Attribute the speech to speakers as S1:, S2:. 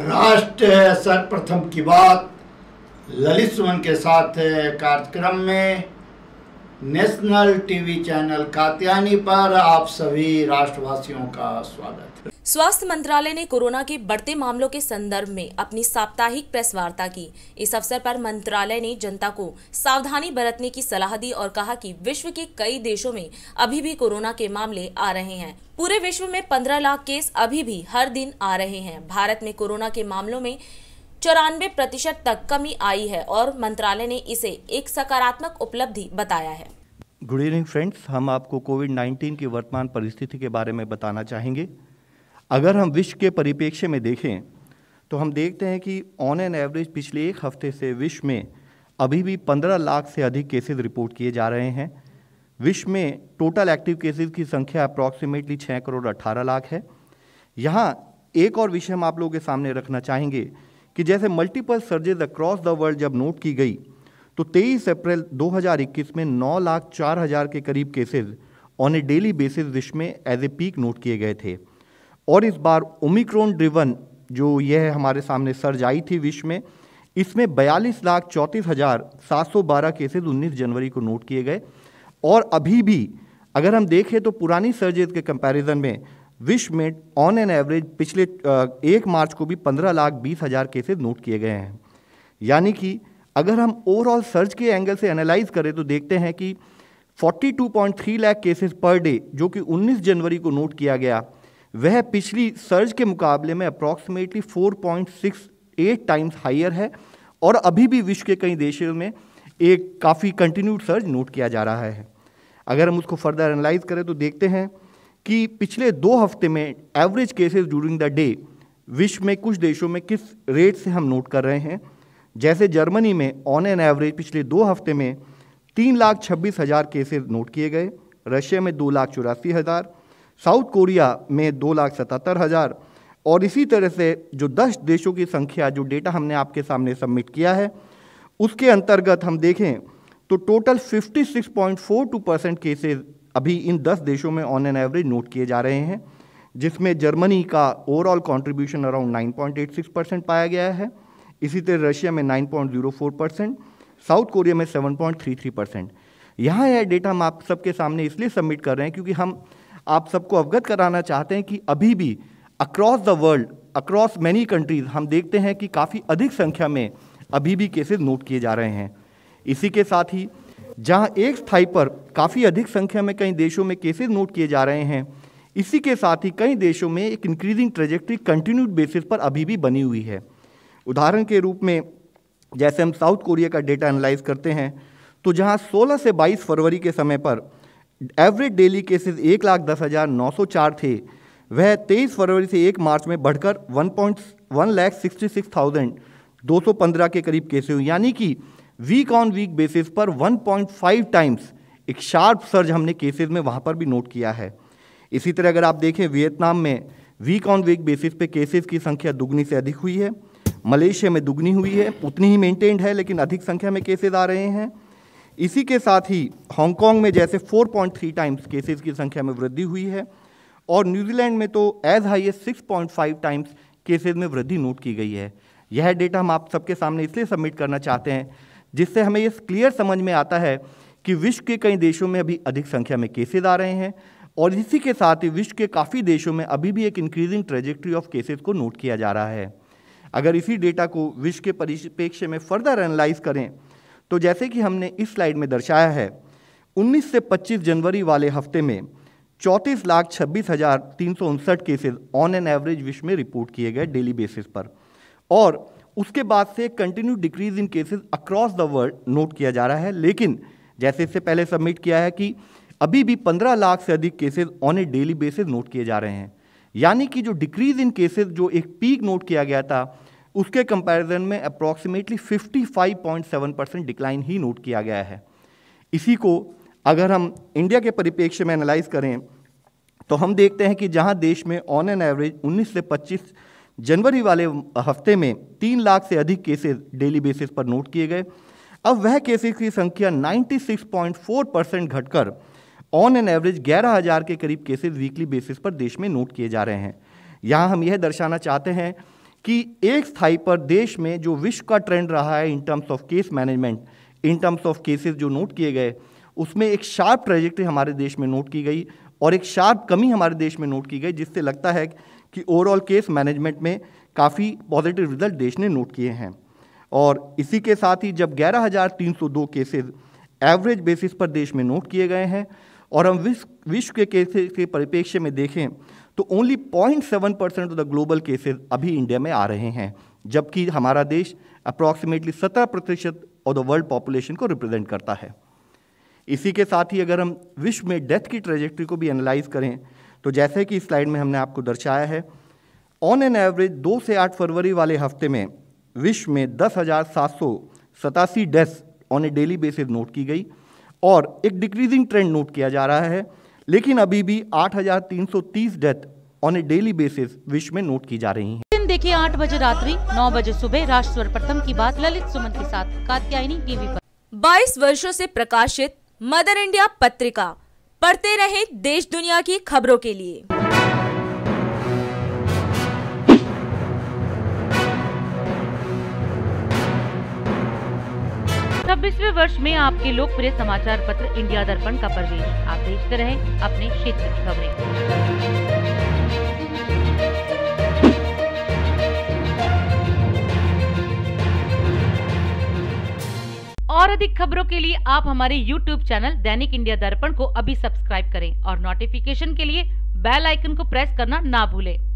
S1: राष्ट्र सर्वप्रथम
S2: की बात। ललित सुमन के साथ कार्यक्रम में। नेशनल टीवी चैनल कात्यानी पर आप सभी राष्ट्रवासियों का स्वागत है।
S3: स्वास्थ्य मंत्रालय ने कोरोना के बढ़ते मामलों के संदर्भ में अपनी साप्ताहिक प्रेस वार्ता की। इस अवसर पर मंत्रालय ने जनता को सावधानी बरतने की सलाह दी और कहा कि विश्व के कई देशों में अभी भी कोरोना के मामले आ रहे हैं। पूरे विश्व में 15 लाख केस अभी भी हर दिन आ रहे हैं। भारत में कोरोना के मामलों में चौरानवे प्रतिशत तक कमी आई है और मंत्रालय ने इसे एक सकारात्मक उपलब्धि बताया है।
S4: गुड इवनिंग फ्रेंड्स हम आपको कोविड 19 की वर्तमान परिस्थिति के बारे में बताना चाहेंगे। अगर हम विश्व के परिप्रेक्ष्य में देखें तो हम देखते हैं कि ऑन एन एवरेज पिछले एक हफ़्ते से विश्व में अभी भी 15 लाख से अधिक केसेस रिपोर्ट किए जा रहे हैं। विश्व में टोटल एक्टिव केसेस की संख्या अप्रॉक्सीमेटली 6 करोड़ 18 लाख है। यहाँ एक और विषय हम आप लोगों के सामने रखना चाहेंगे कि जैसे multiple surges across the world जब नोट की गई तो 23 अप्रैल 2021 में 9 लाख चार हज़ार के करीब cases on a daily basis विश्व में एज ए पीक नोट किए गए थे। और इस बार ओमिक्रॉन ड्रिवन जो यह हमारे सामने सर्ज आई थी विश्व में, इसमें बयालीस लाख चौंतीस हज़ार सात सौ बारह केसेज उन्नीस जनवरी को नोट किए गए। और अभी भी, अगर हम देखें तो पुरानी सर्जेज के कंपैरिजन में विश्व में ऑन एन एवरेज पिछले एक मार्च को भी पंद्रह लाख बीस हज़ार केसेज नोट किए गए हैं। यानी कि अगर हम ओवरऑल सर्ज के एंगल से एनालाइज करें तो देखते हैं कि 42.3 लाख केसेस पर डे जो कि 19 जनवरी को नोट किया गया वह पिछली सर्ज के मुकाबले में अप्रॉक्सीमेटली 4.68 टाइम्स हाइयर है और अभी भी विश्व के कई देशों में एक काफ़ी कंटिन्यूड सर्ज नोट किया जा रहा है। अगर हम उसको फर्दर एनालाइज करें तो देखते हैं कि पिछले दो हफ़्ते में average cases during the day विश्व में कुछ देशों में किस रेट से हम नोट कर रहे हैं? जैसे जर्मनी में ऑन एन एवरेज पिछले दो हफ़्ते में तीन लाख छब्बीस हज़ार केसेज नोट किए गए, रशिया में दो लाख चौरासी हज़ार साउथ कोरिया में दो लाख सतहत्तर हज़ार और इसी तरह से जो दस देशों की संख्या, जो डेटा हमने आपके सामने सबमिट किया है, उसके अंतर्गत हम देखें तो टोटल 56.42 परसेंट केसेज अभी इन दस देशों में ऑन एन एवरेज नोट किए जा रहे हैं, जिसमें जर्मनी का ओवरऑल कंट्रीब्यूशन अराउंड 9.86 परसेंट पाया गया है। इसी तरह रशिया में 9.04 परसेंट साउथ कोरिया में 7.33 परसेंट यहाँ यह डेटा हम आप सबके सामने इसलिए सबमिट कर रहे हैं क्योंकि हम आप सबको अवगत कराना चाहते हैं कि अभी भी across the world across many countries हम देखते हैं कि काफ़ी अधिक संख्या में अभी भी केसेस नोट किए जा रहे हैं। इसी के साथ ही, जहाँ एक स्थायी पर काफ़ी अधिक संख्या में कई देशों में केसेस नोट किए जा रहे हैं, इसी के साथ ही कई देशों में एक इंक्रीजिंग ट्रेजेक्ट्री कंटिन्यूड बेसिस पर अभी भी बनी हुई है। उदाहरण के रूप में, जैसे हम साउथ कोरिया का डेटा एनालाइज करते हैं तो जहाँ 16 से 22 फरवरी के समय पर एवरेज डेली केसेस एक लाख दस हज़ार नौ सौ चार थे। वह 23 फरवरी से एक मार्च में बढ़कर one point one lakh sixty six thousand दो सौ पंद्रह के करीब केसेस हुए यानी कि वीक ऑन वीक बेसिस पर 1.5 टाइम्स एक शार्प सर्ज हमने केसेस में वहाँ पर भी नोट किया है। इसी तरह अगर आप देखें, वियतनाम में वीक ऑन वीक बेसिस पे केसेस की संख्या दुगनी से अधिक हुई है। मलेशिया में दुगनी हुई है। उतनी ही मेंटेन्ड है, लेकिन अधिक संख्या में केसेस आ रहे हैं। इसी के साथ ही हांगकांग में जैसे 4.3 टाइम्स केसेस की संख्या में वृद्धि हुई है और न्यूजीलैंड में तो as high as 6.5 times cases में वृद्धि नोट की गई है। यह डेटा हम आप सबके सामने इसलिए सबमिट करना चाहते हैं, जिससे हमें ये क्लियर समझ में आता है कि विश्व के कई देशों में अभी अधिक संख्या में केसेस आ रहे हैं और इसी के साथ ही विश्व के काफ़ी देशों में अभी भी एक इंक्रीजिंग ट्रेजेक्ट्री ऑफ़ केसेस को नोट किया जा रहा है। अगर इसी डेटा को विश्व के परिप्रेक्ष्य में फर्दर एनालाइज करें तो जैसे कि हमने इस स्लाइड में दर्शाया है 19 से 25 जनवरी वाले हफ़्ते में चौंतीस लाख छब्बीस हज़ार तीन सौ उनसठ केसेज ऑन एन एवरेज विश्व में रिपोर्ट किए गए डेली बेसिस पर। और उसके बाद से continue decrease in cases across the world note किया जा रहा है, लेकिन जैसे इससे पहले सबमिट किया है कि अभी भी 15 लाख से अधिक cases on a daily basis note किए जा रहे हैं। यानी कि जो डिक्रीज इन केसेस जो एक पीक नोट किया गया था उसके कंपैरिजन में अप्रॉक्सीमेटली 55.7 परसेंट डिक्लाइन ही नोट किया गया है। इसी को अगर हम इंडिया के परिप्रेक्ष्य में एनालाइज करें तो हम देखते हैं कि जहाँ देश में ऑन एन एवरेज 19 से 25 जनवरी वाले हफ़्ते में तीन लाख से अधिक केसेस डेली बेसिस पर नोट किए गए। अब वह केसेस की संख्या 96.4 परसेंट घटकर ऑन एन एवरेज 11,000 के करीब केसेस वीकली बेसिस पर देश में नोट किए जा रहे हैं। यहाँ हम यह दर्शाना चाहते हैं कि एक स्थायी पर देश में जो विश्व का ट्रेंड रहा है in terms of case management in terms of cases जो नोट किए गए उसमें एक शार्प ट्रेजेक्ट्री हमारे देश में नोट की गई और एक शार्प कमी हमारे देश में नोट की गई जिससे लगता है कि ओवरऑल केस मैनेजमेंट में काफ़ी पॉजिटिव रिज़ल्ट देश ने नोट किए हैं। और इसी के साथ ही जब 11,302 केसेस एवरेज बेसिस पर देश में नोट किए गए हैं और हम विश्व विश्व के केसेस के परिप्रेक्ष्य में देखें तो only 0.7 percent of the global cases अभी इंडिया में आ रहे हैं, जबकि हमारा देश अप्रॉक्सीमेटली 17 प्रतिशत ऑफ़ द वर्ल्ड पॉपुलेशन को रिप्रेजेंट करता है। इसी के साथ ही अगर हम विश्व में डेथ की ट्रेजेक्ट्री को भी एनालाइज करें तो जैसे कि स्लाइड में हमने आपको दर्शाया है ऑन एन एवरेज दो से आठ फरवरी वाले हफ़्ते में विश्व में दस हज़ार सात सौ सतासी death on a daily basis note की गई और एक डिक्रीजिंग ट्रेंड नोट किया जा रहा है लेकिन अभी भी 8,330 death on a daily basis विश्व में नोट की जा रही है।
S5: दिन देखिए आठ बजे रात्रि नौ बजे सुबह राष्ट्र प्रथम की बात ललित सुमन के साथ कात्यायनी टीवी पर।
S3: 22 वर्षों से प्रकाशित मदर इंडिया पत्रिका पढ़ते रहे देश दुनिया की खबरों के लिए।
S5: छब्बीसवें वर्ष में आपके लोकप्रिय समाचार पत्र इंडिया दर्पण का प्रवेश। आप देखते रहे अपने क्षेत्र की खबरें। और अधिक खबरों के लिए आप हमारे YouTube चैनल दैनिक इंडिया दर्पण को अभी सब्सक्राइब करें और नोटिफिकेशन के लिए बेल आइकन को प्रेस करना ना भूलें।